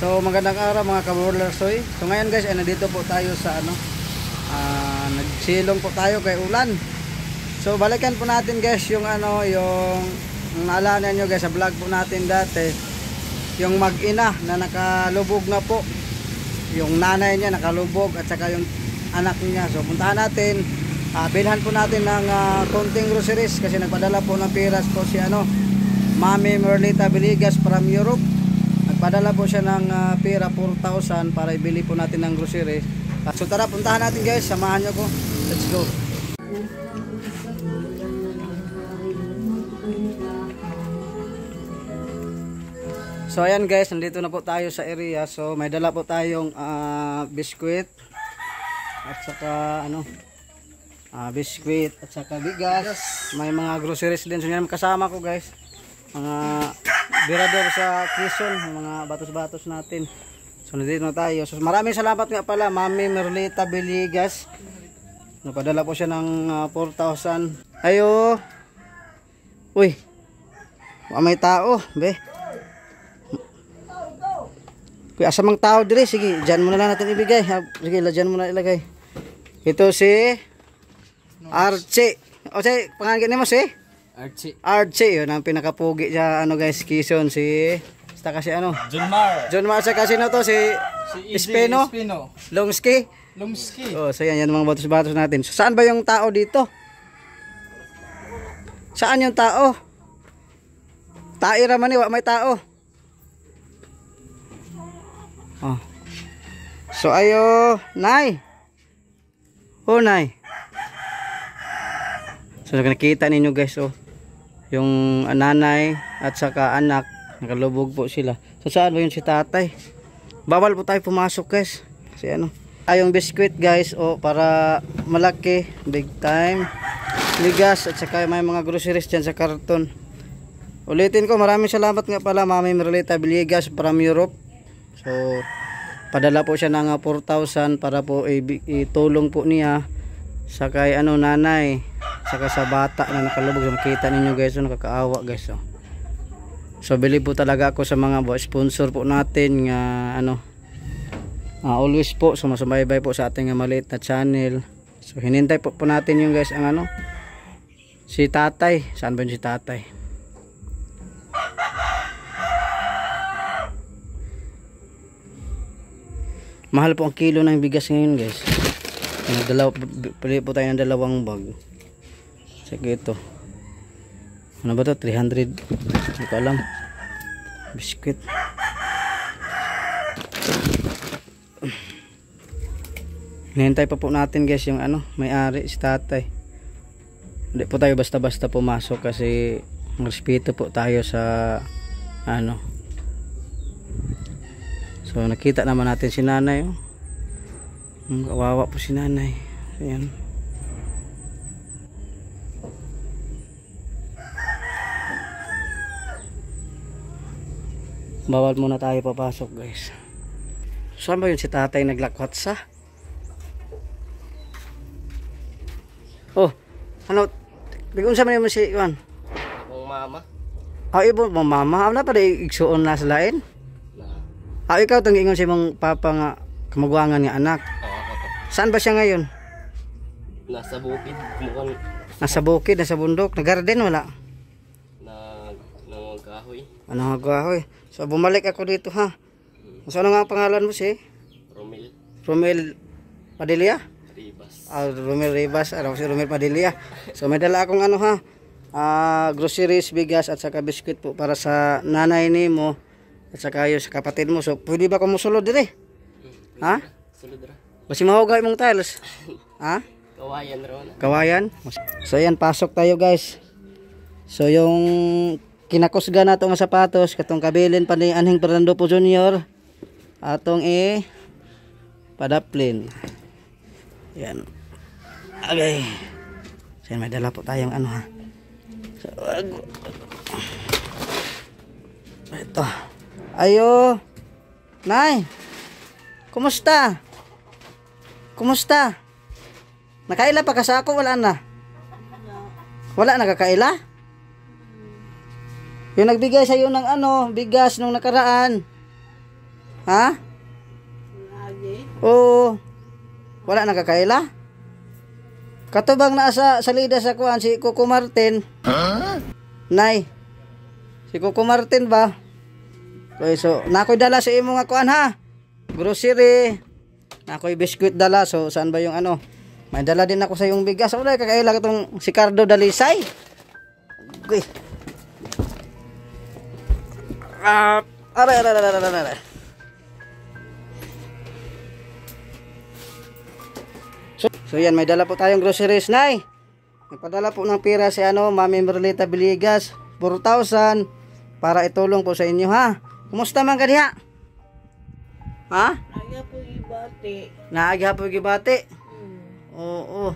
So magandang araw mga kaburlersoy. So ngayon guys, ay nandito po tayo sa ano, ah, nagsilong po tayo kay ulan. So balikan po natin guys yung ano, yung naalala nyo guys sa vlog po natin dati. Yung mag-ina na nakalubog na po. Yung nanay niya nakalubog at saka yung anak niya. So puntahan natin, ah, bilhan po natin ng ah, konting groceries kasi nagpadala po ng piras po si ano, Mami Merlita Biligas from Europe. Nagpadala po siya ng ah, pera 4,000 para ibili po natin ng groceries. Ah, So tara, puntahan natin guys. Samahan nyo ko. Let's go. So ayan guys, nandito na po tayo sa area. So may dala po tayong ah, biskwit at saka ano ah, biskwit at saka bigas. May mga groceries din. So yan kasama ko guys. Mga birador sa Quezon, mga batos-batos natin. So nandito na tayo. So maraming salamat nga pala Mami Merlita Biligas. Napadala po siya ng ah, 4,000. Ayo. Uy. May tao, be. Kuya, asa mang tao dire? Sige, dyan mo na lang natin ibigay. Ha, Sige, la- dyan mo na ilagay. Ito si Archie. O si, pangalan mo si? Archie. Archie, yun ang pinakapugi siya, ano guys, Quezon, si... Basta kasi ano, Junmar. John Marcia kasi no to, si Si Espino, Espino. Longski. Lumski. Oh, so yan, yan mga batos-batos natin. So, saan ba yung tao dito? Saan yung tao? Taira man eh, wa may tao. Oh. So ayo, Nay. Oh, Nay. So nakita ninyo guys oh. Yung nanay at saka anak nakalubog po sila. So saan ba yun si tatay? Bawal po tayo pumasok guys. Kasi ano, ayong biscuit guys oh para malaki, big time. Ligas at saka may mga groceries dyan sa karton. Ulitin ko, maraming salamat nga pala Mami Merlita Villegas from Europe. So, padala po siya ng ah, 4,000 para po itulong po niya sa kay ano nanay saka sa bata na nakalubog so, makita ninyo guys so, nakakaawa guys oh. so bili po talaga ako sa mga sponsor po natin nga ano ah, always po sumasubaybay po sa ating maliit na channel. So hinintay po po natin yung guys ang ano si tatay. Saan ba si tatay? Mahal po ang kilo ng bigas ngayon guys. Ano, dalaw, pili po tayo ng dalawang bag sige ito. Ano ba to? 300 hindi ko alam. Biscuit. Hinihintay pa po natin guys yung ano may ari si tatay. Hindi po tayo basta basta pumasok kasi respeto po tayo sa ano. So nakita naman natin si nanay oh. Ang kawawa po si nanay. Ayan. Bawal muna tayo papasok guys. Saan ba yun si tatay naglakwat sa? Oh, ano? Bigon sa man si Juan. Ang mama. Ah, ibo mo mama, ano pa di igsuon na sa lain? Ah, ikaw tong ingon sa imong papa nga kamagwangan nga anak. Saan ba siya ngayon? Nasa bukid. Mukhang Nasa bukid, nasa bundok, nag-garden wala. na nangangkahoy. Ano nga gahoy? So bumalik ako dito ha. So ano nga ang pangalan mo si? Romel Romel Padilla? Ribas. Ah, Romel Rivas, ano si Romel Padilla. So may dala akong ano ha. Ah, groceries, bigas at saka biscuit po para sa nanay ni mo at saka yung sa kapatid mo. So pwede ba ko musulod dire? Ha? Sulod ra. Basi mahugay mong tiles. Ha? Kawayan na. Kawayan. So ayan, pasok tayo guys. So yung kinakusga na itong sapatos, katong kabilin pa ni Anhing Fernando po Jr. Atong i padaplin. Yan. Okay. So may dala po tayong ano ha. So, ito. Ayo. Nay. Kumusta? Kumusta? Nakaila pa ka sa ako? Wala na? Wala nakakaila? Yung nagbigay sa iyo ng ano, bigas nung nakaraan. Ha? Oo. Wala nakakaila? Katubang nasa salida sa kuan si Coco Martin. Nay. Si Coco Martin ba? Okay, so nakoy dala sa imo nga kuan ha. Grocery. Nakoy biskuit dala so saan ba yung ano? May dala din ako sa yung bigas. Wala kakaila katong si Cardo Dalisay. Okay. Ah, aray, aray, aray, aray, aray. So, so yan, may dala po tayong groceries, Nay. Nagpadala po ng pera si ano, Mami Merlita Biligas, 4,000 para itulong po sa inyo, ha? Kumusta man kaniya? Ha? Aga po ibati. Naagi ha po gibati. Oo.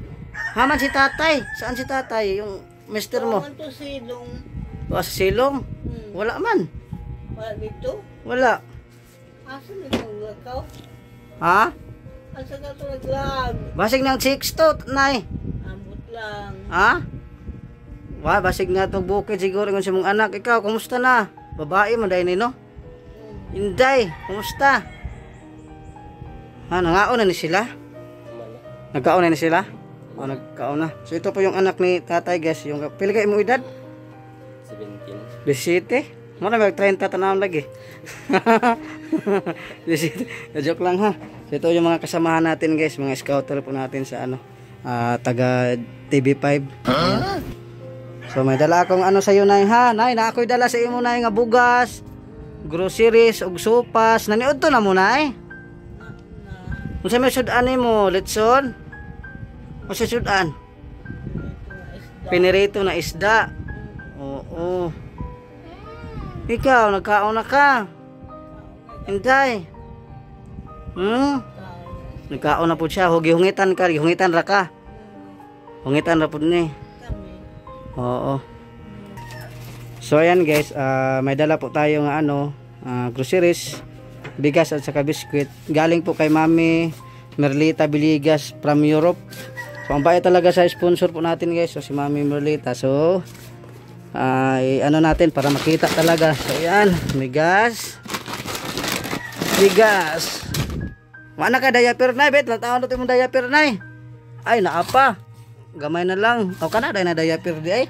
Haman si tatay. Saan si tatay? Yung mister mo? Kawan to silong. Wa sa silong? Hmm. Wala man. Wala dito. Wala. Asa na itong lakaw? Ha? Asa ka ito naglag? Basig ng chicks to, nay. Ambot lang. Ha? Wa, basig na itong bukid siguro kung si mong anak. Ikaw, kumusta na? Babae mo, dahil no? Inday, kumusta? Ha, nangaon na ni sila? Nagkaon na ni sila? O, nagkaon na. So, ito po yung anak ni tatay, guys. Yung, pili kayo mo edad? 17. 17? Muna mag 30 tanawon lagi. 17. Joke lang ha. So, ito yung mga kasamahan natin guys, mga scouter po natin sa ano, ah, taga TV5. Ayan. So may dala akong ano sa iyo nay ha. Nay, na ako'y dala sa imo nay nga bugas, groceries ug sopas. Naniud to na mo nay. Unsa may sudan mo, Letson? Unsa sudan? Pinirito na isda. Oo. Ikaw, nagkaon na ka. Hinday. Hmm? Nagkaon na po siya. Hugi hungitan ka. Hungitan ra ka. Hungitan ra po ni. Oo. So ayan guys, ah, may dala po tayo ng ano, ah, groceries, bigas at saka biskwit. Galing po kay Mami Merlita Biligas from Europe. So ang bait talaga sa sponsor po natin guys, so si Mami Merlita. So ay ano natin para makita talaga. So ayan, bigas. Bigas. Mana ka diaper na bet, taon na mo diaper na Ay naapa. Gamay na lang. O kana na diaper di ay.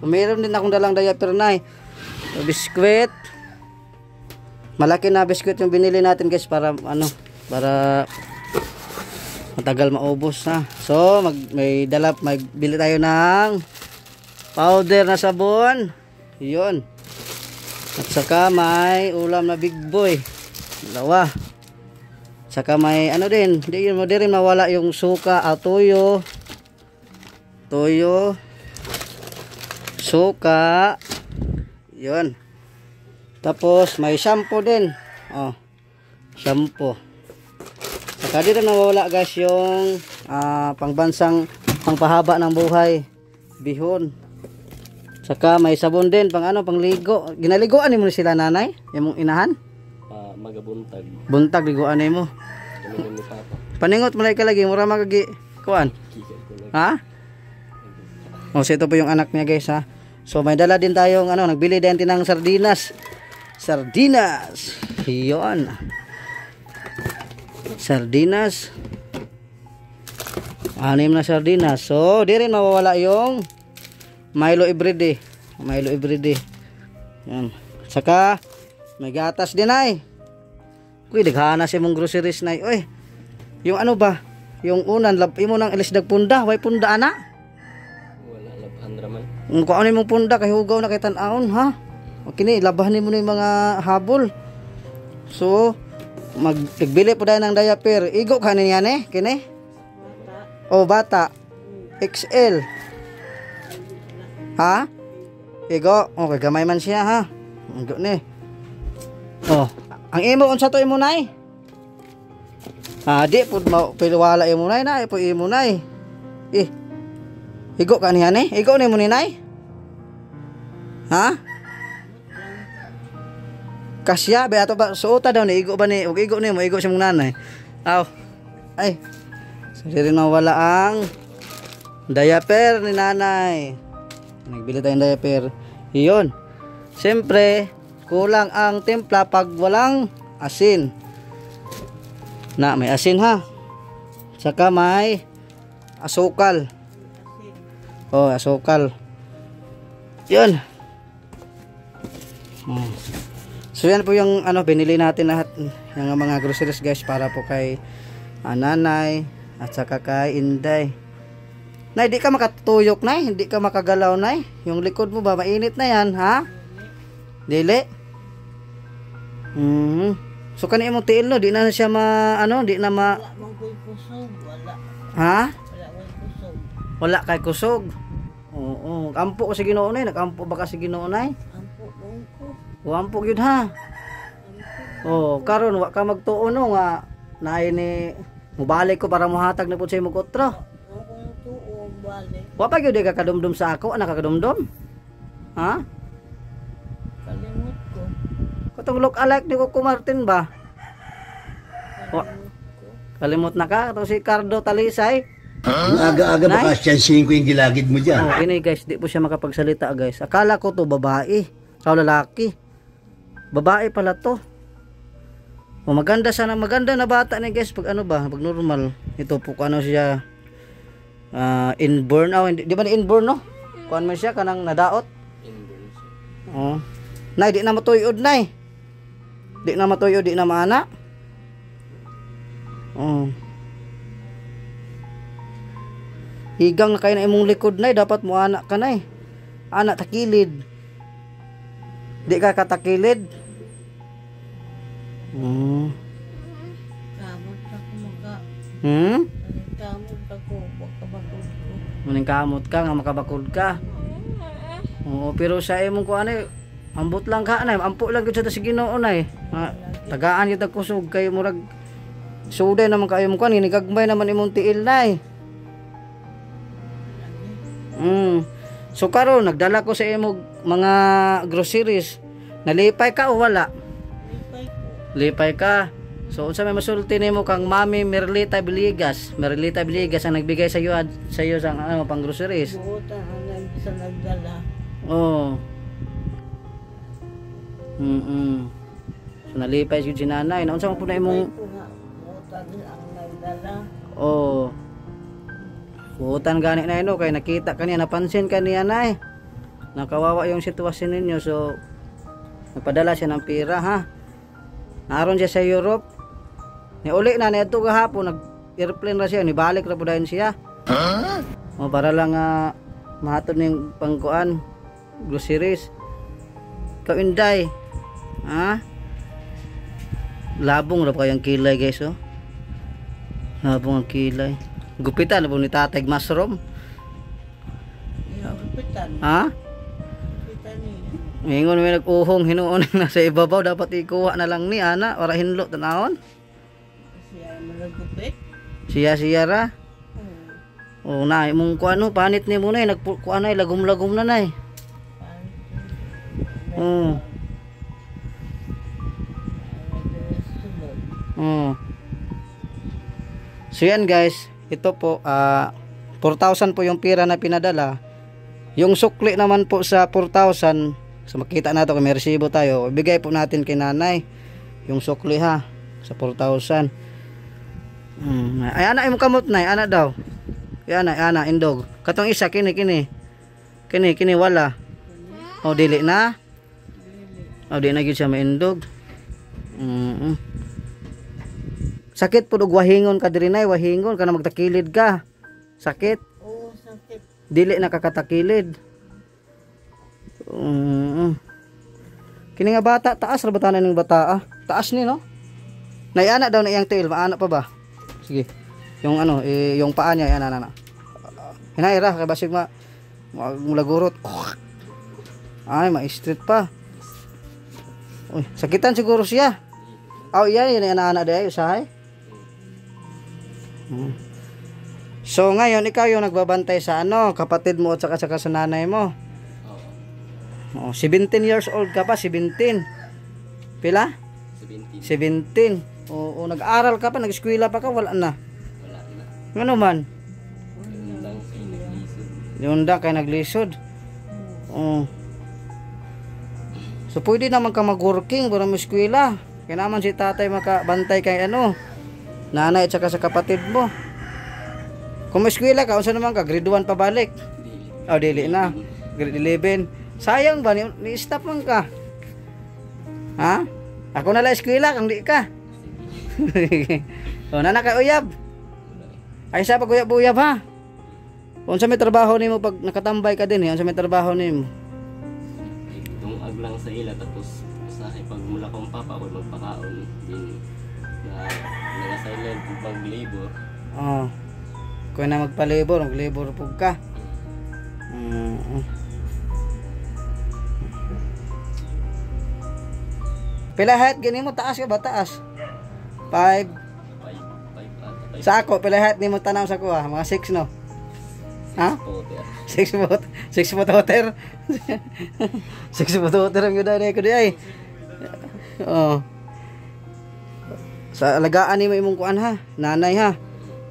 So, meron din akong dalang diaper na so, biskwit. Malaki na biskwit yung binili natin guys para ano, para matagal maubos na. So, mag, may dala, magbili tayo ng powder na sabon. Yun. At saka may ulam na big boy. Dalawa. Saka may ano din, hindi yun mo din mawala yung suka at toyo. Toyo. Suka. Yun. Tapos may shampoo din. Oh. Shampoo. Saka di rin nawawala guys yung ah, pangbansang pangpahaba ng buhay. Bihon. Saka may sabon din pang ano pangligo. Ginaliguan ni mo sila nanay, yung inahan. Pa magabuntag. Buntag liguan ni mo. Kami ni Papa. Paningot mo lang ka lagi, mura magagi kuan. Ha? O, so ito po yung anak niya guys ha. So may dala din tayong ano, nagbili din din ng sardinas. Sardinas. Yun. Sardinas. Anim na sardinas. So, di rin mawawala yung Milo everyday. Milo everyday. Yan. Saka, may gatas din ay. Uy, daghana si mong groceries na. Uy, yung ano ba? Yung unan, lab, imo nang ilis punda. Way punda ana. Wala labhan raman. Kung ano mong punda kay hugaw na kay tan-aon ha. O kini labahan mo na yung mga habol. So mag nagbili po dahil ng diaper. Igo ka niya eh, kini. O bata. XL. Ha? Igo. Okay, gamay man siya ha. Igo ni. Oh, ang imo unsa to imo nay? Ah, di pud ma pilwala imo nay na, ipo imo nay. Eh, Igo ka niya ni? Igo ni mo ni nay? Ha? Kasya ba ato ba suota daw ni igo ba ni ug igo ni mo igo sa mong nanay. Aw. Ay. Rin wala ang diaper ni nanay. Nagbili tayong diaper. Iyon. Siyempre, kulang ang timpla pag walang asin. Na, may asin ha. Saka may asukal. Oh, asukal. Yun. Hmm. So yan po yung ano binili natin lahat yung mga groceries guys para po kay ah, nanay at saka kay Inday. Nay, di ka makatuyok, Nay. Hindi ka makagalaw, Nay. Yung likod mo ba, mainit na yan, ha? Dili? Mhm. So, kani mo tiil, no? Di na siya ma, ano, di na ma, Wala mong ko'y kusog. Wala. ha? Wala mong kusog. Wala kay kusog. Oo. Ampo ko si Ginoo, Nay. Nagampo ba ka si Ginoo, Nay? Ampo ko. O, ampo yun, ha? Oh, karon wa ka magtuo no nga naay ni mubalik ko para muhatag na pud sa imong kutro. Balik. Wa pa gyud ka kadumdum sa ako, anak ka kadumdum. Ha? Kalimot ko. Katong look alike ni Coco Martin ba? Wa- Kalimot ko. Kalimot na ka, katong si Cardo Talisay. Ang aga-aga baka siyansihin ko yung gilagid mo dyan. Oh, ini guys, di po siya makapagsalita guys. Akala ko to babae, sa lalaki. Babae pala to. Oh, maganda sana, maganda na bata ni guys pag ano ba, pag normal. Ito po kung ano siya ah, inborn. Oh, hindi, di ba na inborn no? Kuan man siya kanang nadaot. Inborn siya. Oh. Nay, di na matuyod, nay. Di na matuyod, di na maana. Oh. Higang na kayo na imong likod, nay. Dapat mo anak ka, nay. Anak takilid. Di ka katakilid. Hmm. Maka. Hmm? Muning kamot ka nga makabakod ka. Oo, pero sa imong kuan ay ambot lang ka nay, ampo lang gyud sa Ginoo nay. Nga, tagaan gyud kusog kay murag suday naman kayo mo kuan ginigagmay naman imong tiil nay. Mm. So karon nagdala ko sa imong mga groceries. Nalipay ka o wala? Lipay ko. Lipay ka. So unsa may masulti nimo kang Mami Merlita Biligas? Merlita Biligas ang nagbigay sa iyo sa iyo sang ano pang groceries. Buotan ang sa nagdala. Oo. Mm. So nalipay si si nanay. Naunsa man na imong. Buotan ang nagdala. oh. Butan gani na ino kay nakita kaniya napansin kaniya nay. Nakawawa yung sitwasyon ninyo so nagpadala siya ng pira ha. Naron siya sa Europe. Ni uli na nito gahapon nag airplane ra siya ni balik ra pud dayon siya. O para lang nga mahatod ning pangkuan groceries. Ikaw inday. Ha? Labong ra pa kayang kilay guys oh. Labong ang kilay. Gupitan na po ni tatay mushroom. Gupitan. Ha? Gupitan niya. Mingon may nag-uhong hinuon na sa ibabaw dapat ikuha na lang ni ana para hinlo tanawon. Kasi ay malagupit. Siya siya ra. Hmm. O na imong kuan no panit ni mo nay nagkuan nay lagom-lagom na nay. Oo. Sunod. Oo. So yan guys, ito po ah 4,000 po yung pira na pinadala. Yung sukli naman po sa 4,000, so makita nato kung may resibo tayo, ibigay po natin kay nanay yung sukli ha sa 4,000. Mm. Ay ana imong kamot nay, ana daw. Ay ana, ana indog. Katong isa kini kini. Kini kini wala. O dili na. O di na gyud siya maindog. Mm. Sakit pud og wahingon ka diri nay, wahingon ka na magtakilid ka. Sakit, Oo, sakit. dili nakakatakilid. Mm. Kini nga bata, taas ra batanan ning bata ah. Taas ni no? Nay ana daw na iyang tail, maana pa ba? Sige. Yung ano, eh, yung paa niya, ana ana. Hinaira kay basig ma ma- mulagurot. Ay, ma-street pa. Uy, sakitan siguro siya. Oh, iya, yan yan ana day usahay. Hmm. So ngayon ikaw yung nagbabantay sa ano, kapatid mo at saka saka sa nanay mo. Oh, 17 years old ka pa, 17. Pila? 17. 17. Oo, nag-aral ka pa, nag-eskwela pa ka, wala na. Wala na. Ano man? Yung da kay naglisod. Oo. So pwede naman ka mag-working para mo eskwela. Kaya naman si tatay makabantay kay ano, nanay at saka sa kapatid mo. Kung may eskwela ka, unsa naman ka, grade 1 pa balik. Dili. Oh, dili na. Grade 11. Sayang ba, ni, ni-stop man ka. Ha? Ako na lang eskwela, kung di ka. o, nana ka uyab. Ay, sa pag uyab-uyab ha. Kung sa may trabaho nimo pag nakatambay ka din, eh, unsa may trabaho nimo? Tungag lang sa ila tapos sa pag mula kong papa ako magpakaon din na naka-silent pag labor. Oh. Kung na magpalibor, maglibor po ka. Mm. Pila hat gani mo taas ka ba taas? 5 Five, sa ako pila hat nimo tanaw sa kuha, mga 6 no. Ha? 6 foot 6 foot water. 6 foot water ang yuda ko di ay. Oh. Sa alagaan ni mo imong kuan ha, nanay ha.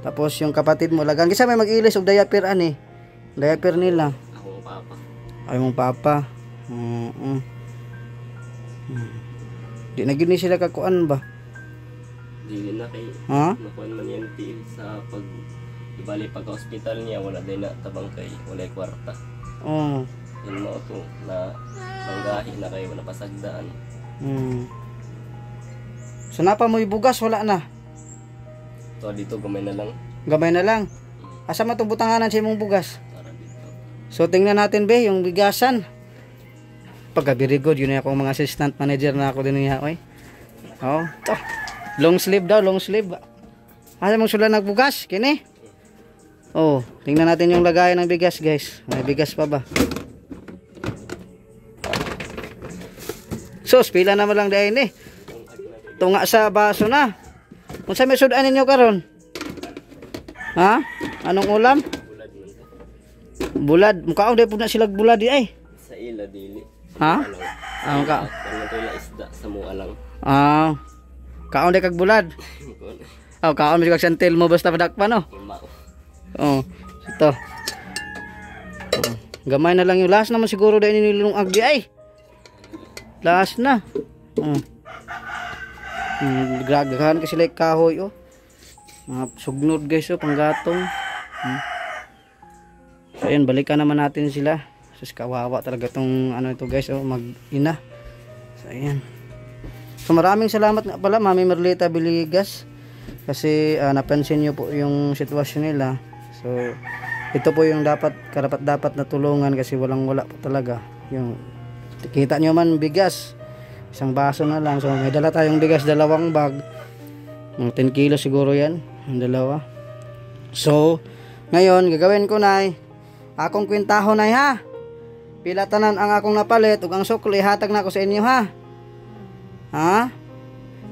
Tapos yung kapatid mo lagang kisa may mag-ilis og diaper ani. Diaper nila. Ako papa. Ay mong papa. Mm. -mm. Di na gini sila kakuan ba? Dili na kay Ha? nakuan man yan til sa pag ibali pag hospital niya wala din na tabang kay wala kwarta. Oh. Yun mo to na manggahi na kayo wala pasagdaan. Mm. So napa mo bugas wala na. To dito gamay na lang Gamay na lang. Asa man tong butanganan sa imong bugas? So tingnan natin be yung bigasan. Pagka very good, yun na ako mga assistant manager na ako din niya, oy. Oh, to. Long sleeve daw, long sleeve. Asa mong sula nagbugas, kini? Oh, tingnan natin yung lagayan ng bigas, guys. May bigas pa ba? Sus, pila naman lang dahil eh. Tunga sa baso na. Kung sa may sudan ninyo karon? Ha? Anong ulam? Bulad. Bulad. Mukhaon dahil po na sila bulad ay. Sa ila dili. Ha? Mukha. Kanya to ila isda sa mua lang. Ah. Kaon kag bulad. Oh, kaon mo kag santil mo basta padakpan no. Oh. Ito. Oh. Gamay na lang yung last naman siguro dahil nililong agdi ay. Last na. Oh. Hmm, gragahan kasi like kahoy oh. Mga sugnod guys oh, panggatong. Hmm. So ayun, balikan naman natin sila. Sus kawawa talaga tong ano ito guys oh, mag-ina. So ayan. So maraming salamat nga pala Mami Merlita Biligas kasi ah, napansin niyo po yung sitwasyon nila. So ito po yung dapat karapat dapat na tulungan kasi walang wala po talaga. Yung kita niyo man bigas isang baso na lang. So may dala tayong bigas dalawang bag. Mga 10 kilo siguro yan. Ang dalawa. So ngayon gagawin ko na akong kwintahon na ha. Pila tanan ang akong napalit ug ang sukli hatag na ko sa inyo ha. Ha?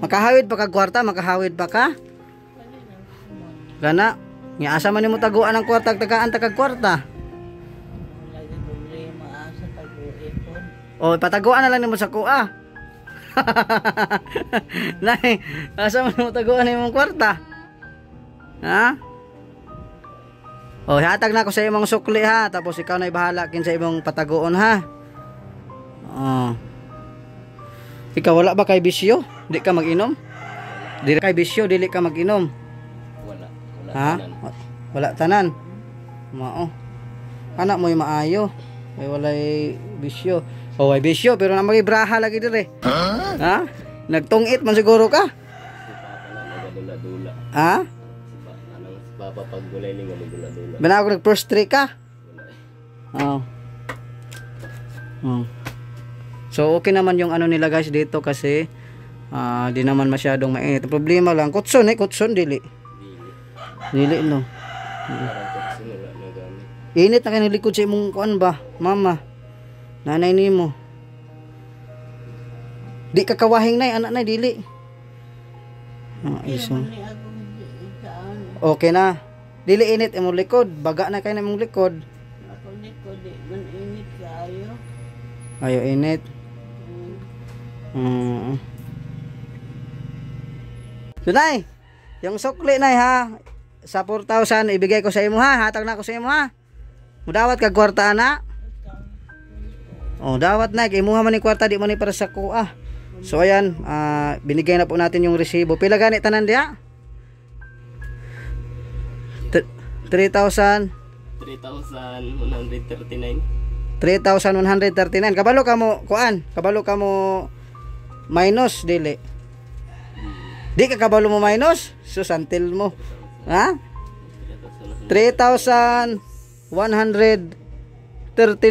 Makahawid pa ka kwarta, makahawid pa ka? Gana, nga asa man nimo taguan ang kwarta, tagaan ta kag kwarta. O pataguan na lang nimo sa kuha. Nay, asa man nimo taguan imong kwarta? Ha? O hatag na ko sa imong sukli ha, tapos ikaw na bahala kin sa imong pataguon ha. Oh. Ikaw wala ba kay bisyo? Di ka mag-inom? Di kay bisyo, dili ka mag-inom. Wala. Wala Ha? tanan. Wa- Wala tanan. Mao. Anak mo yung maayo. Ay walay bisyo. O way bisyo pero na magibraha lagi dire. Ha? Nagtungit man siguro ka? Ha? Papa pag gulay ni nagadula-dula. Binago nag first three ka? Oo. Oh. So okay naman yung ano nila guys dito kasi ah di naman masyadong mainit. Problema lang kutson eh, kutson dili. Dili. No. Na. Init na kanilikod sa imong kuan ba, mama? Nanay nimo. Di ka kawahing nay, anak nay dili. Ah, iso. Ni. Okay na. Dili init imong likod, baga na kay imong likod. Ako ni ko di man init kaayo. Ayo init. Mm. So nay, yung sukli nay ha, sa 4,000 ibigay ko sa imo ha, hatag na ko sa imo ha. Mudawat kag kwarta na. Oh, dawat na kay imuha man ni kwarta di man ni para sa kuha. So ayan, ah, binigay na po natin yung resibo. Pila gani tanan diha? T- 3,000 3,139. 3,139. Kabalo ka mo, kuan? Kabalo ka mo minus dili. Di ka kabalo mo minus? Susantil mo. Ha? 3,130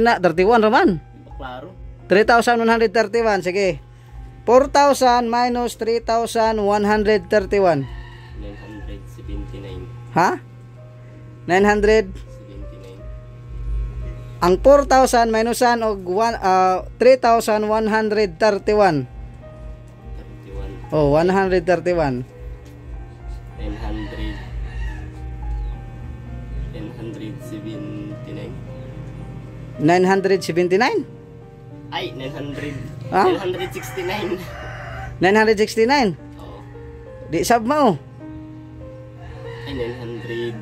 na 31 raman. Klaro. 3,131 sige. 4,000 minus 3,131. 979. Ha? 900 79. ang 4,000 minusan og one- ah, 3,131. 31. Oh, 131. 900. 979. 979? Ay, 900. Ah? 969. 969. Oo. Di sab mo. Ay, 900.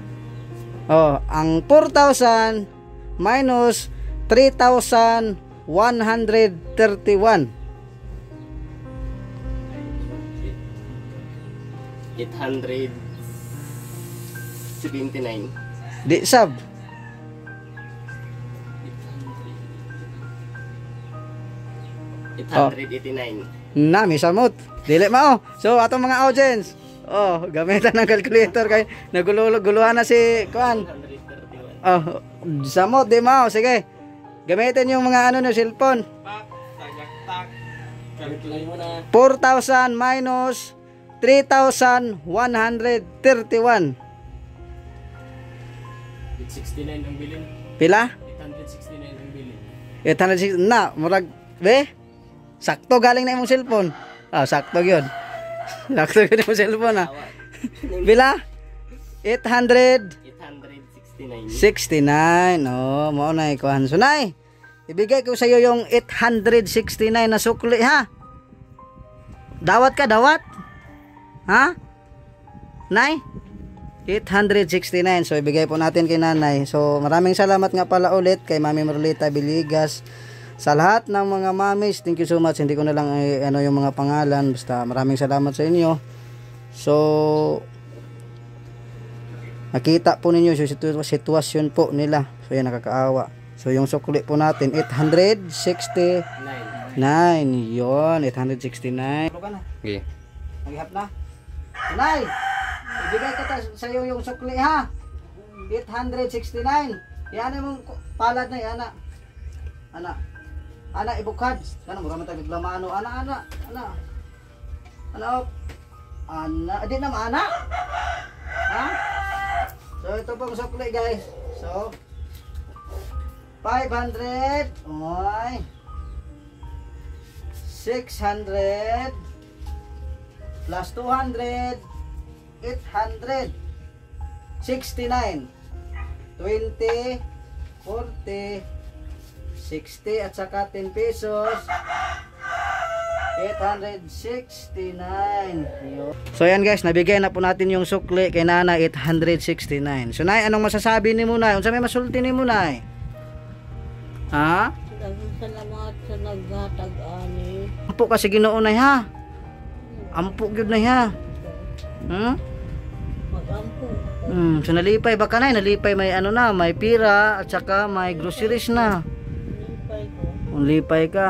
Oh, ang 4,000 minus 3,131. 879. Di sab. 889. Nami samot. Dili mao. So atong mga audience. Oh, gamitan ng calculator kay naguluhan na si kuan. 131. Oh, samot di mao. Sige. Gamitin yung mga ano no cellphone. Calculate mo na. 4,000 minus 3,131. 69 ang bilin. Pila? 869 ang bilin. 860 na, murag be. Sakto galing na imong cellphone. Ah, sakto 'yun. Sakto yun imong cellphone ah. Pila? 800 869. 69. Oh, mao na ikuhan. So, nay, ibigay ko sa iyo yung 869 na sukli, ha? Dawat ka, dawat? Ha? Nay? 869. So, ibigay po natin kay nanay. So, maraming salamat nga pala ulit kay Mami Merlita Biligas. Sa lahat ng mga mamis, thank you so much. Hindi ko na lang eh, ano yung mga pangalan. Basta maraming salamat sa inyo. So, Nakita po ninyo yung situ- sitwasyon po nila. So yan nakakaawa. So yung sukli po natin 869. 9. Yon, 869. Ano ka na? Okay. Naghihap na? Nay! Ibigay kita sa iyo yung sukli ha. 869. Yan mong palad na yan. Ana. Ana. Ibukad. Kana mura man tagig lamano. Ana ana. Ana. Ana. op. Ana, di na ana. Ha? So ito pong sukli guys. So 500. Oy. 600 plus 200 800 69 20 40 60 at saka 10 pesos 869 Yun. So yan guys, nabigay na po natin yung sukli kay Nana 869 So Nay, anong masasabi ni mo Nay? Unsa may masulti ni mo Nay? Ha? Salamat sa naghatag ani. Ampo kasi Ginoo Nay ha. Ampo gyud Nay ha. Hmm? Magampo. Hmm, so nalipay ba ka na? Nalipay may ano na, may pira at saka may groceries na. Lipay ko. Kung lipay ka.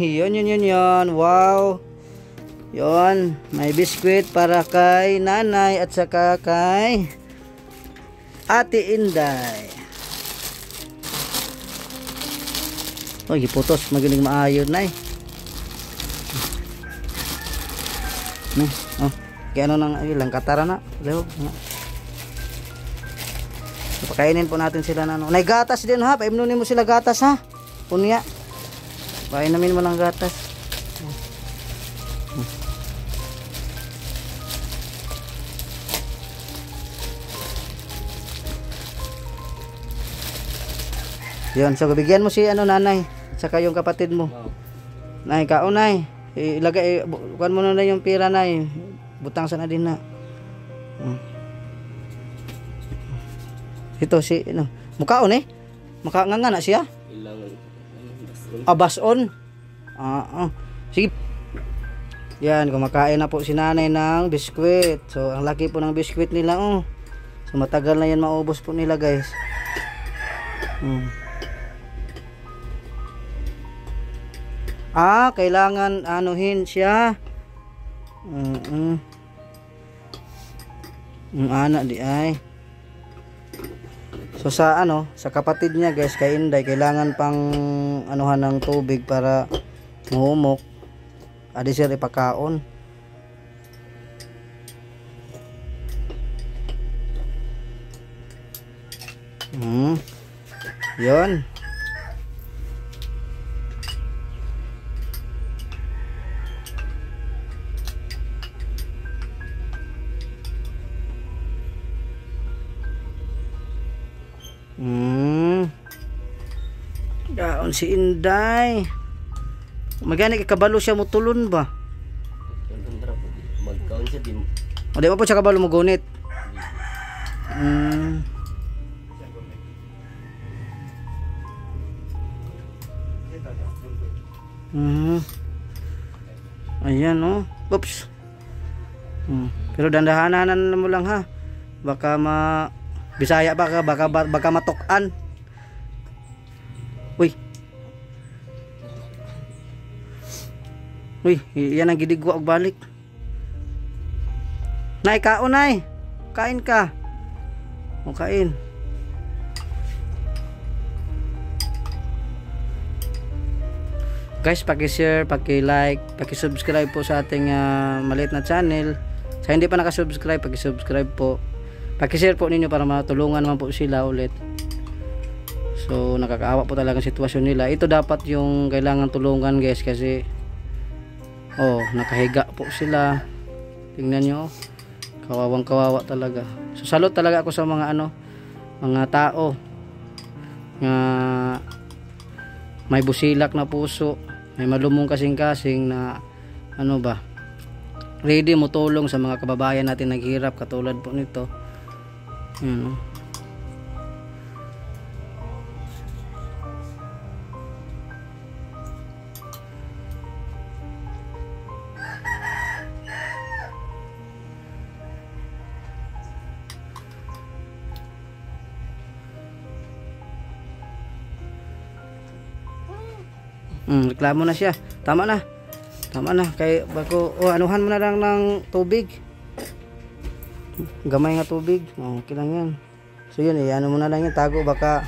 Yun, yun, yun, yun. Wow. Yun. May biskwit para kay nanay at saka kay ate Inday. Oh, giputos. Magaling maayon na eh. No, oh. Kaya ano nang ilang katara na. Na. Pakainin po natin sila na ano. Nay gatas din ha. Paimnunin mo sila gatas ha. Punya. Painamin mo ng gatas. Yun, so bigyan mo si ano nanay, at saka yung kapatid mo. Nay, kaon nay. Ilagay, bu- kuhan mo na na yung pira nay. Butang sana din na. Hmm. Ito si, ano, mukhaon eh. Mukha nga na siya. Abas on. Ah, ah. Sige. Yan, kumakain na po si nanay ng biskwit. So, ang laki po ng biskwit nila, oh. So, matagal na yan maubos po nila, guys. Hmm. Ah, kailangan anuhin siya. Mm -mm. Ang anak di ay. So sa ano, sa kapatid niya guys, kay Inday, kailangan pang anuhan ng tubig para mahumok. Adi sir ipakaon. Hmm. Yon. Si Inday. Magani kay kabalo siya ba? Magkaon siya di O di ba po siya kabalo mo gunit? Hmm. Hmm. Ayan oh. Oops. Hmm. Pero dandahanan mo lang ha. Baka ma Bisaya ba ka? Baka, baka, baka matukan. Uy, yan ang gidigwa og balik. Nay, kaon nay. Kain ka. O kain. Guys, paki-share, paki-like, paki-subscribe po sa ating ah, maliit na channel. Sa hindi pa nakasubscribe, paki-subscribe po. Paki-share po ninyo para matulungan naman po sila ulit. So, nakakaawa po talaga ang sitwasyon nila. Ito dapat yung kailangan tulungan guys kasi oh, nakahiga po sila. Tingnan nyo. oh. Kawawang kawawa talaga. So, salute talaga ako sa mga ano, mga tao nga may busilak na puso, may malumong kasing-kasing na ano ba, ready mo tulong sa mga kababayan natin naghirap katulad po nito. Yan, reklamo na siya. Tama na. Tama na. Kay bako oh, anuhan mo na lang ng tubig. Gamay nga tubig. Oh, okay lang yan. So yun, eh, ano mo na lang yan. Tago baka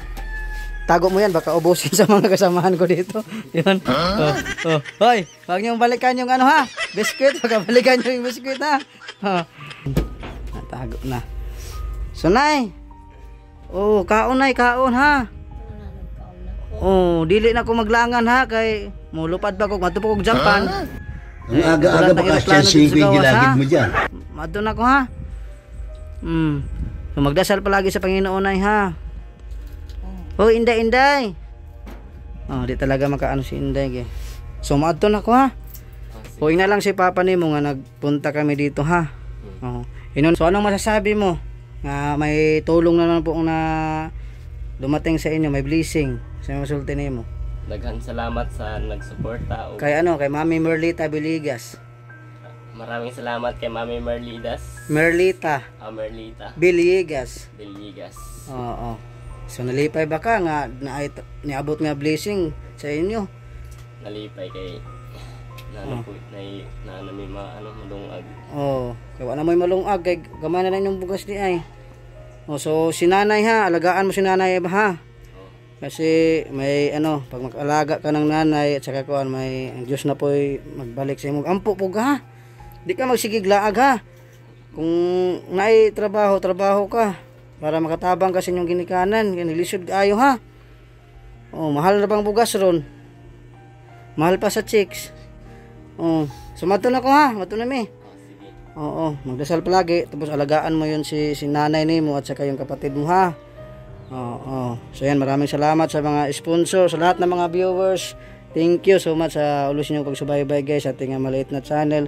Tago mo yan, baka ubusin sa mga kasamahan ko dito. Yun. Oh, oh. Hoy, wag niyong balikan yung ano ha. Biscuit, baka balikan niyo yung biscuit ha. Oh. Tago na. So, Nay. Oh, kaon, Nay, kaon ha. Oh, dili na ko maglangan ha kay mulupad pa ko matupok og jampan. Ang aga-aga wala baka siya sa yung gilagid ha? mo dyan. Madto na ko ha. Hmm. So, magdasal palagi sa Panginoon ay ha. Oh, inday inday. Oh, di talaga makaano si Inday ge. So, maadto na ko ha. O na lang si Papa nimo nga nagpunta kami dito ha. Oh. Inon, so anong masasabi mo? Nga may tulong na naman po na dumating sa inyo, may blessing sa masulti nimo. Daghan salamat sa nagsuporta o Kay ano, kay Mami Merlita Biligas. maraming salamat kay Mami Merlidas, Merlita uh, Merlita Biligas. Deligas. Oo. So nalipay ba ka nga na niabot nga blessing sa inyo? Nalipay kay na ano po na na ano may mga ano malungag. Oh, kay wala mo'y malungag kay gamay na lang yung bugas di ay. Oh, so si nanay ha, alagaan mo si nanay ba ha? Kasi may ano, pag mag-alaga ka ng nanay at saka kuan may ang Diyos na po'y magbalik sa imo. Ampo po ha. Di ka magsigig laag ha. Kung naay trabaho, trabaho ka para makatabang ka sa inyong ginikanan, kanilisod ayo ha. Oh, mahal na bang bugas ron? Mahal pa sa chicks. Oh, sumato na ko ha, mato na mi. Oo, magdasal palagi tapos alagaan mo 'yon si si nanay nimo at saka yung kapatid mo ha. Oo. So yan, maraming salamat sa mga sponsor, sa lahat ng mga viewers. Thank you so much sa ulos niyo pagsubaybay guys sa ating uh, maliit na channel.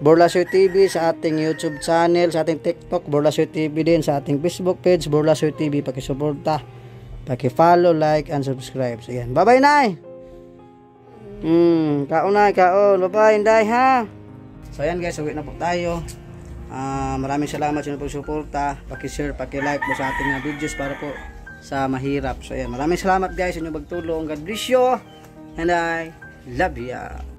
Borlasoy TV sa ating YouTube channel, sa ating TikTok, Borlasoy TV din, sa ating Facebook page, Borlasoy TV, pakisuporta, paki-follow, like, and subscribe. So yan, bye-bye nay! Hmm, kaon na, kaon. Bye-bye, Inday ha! So ayan guys, uwi na po tayo. Ah, maraming salamat sa inyong pagsuporta. Paki-share, paki-like po sa ating mga videos para po sa mahirap. So ayan, maraming salamat guys sa inyong pagtulong. God bless you. And I love you.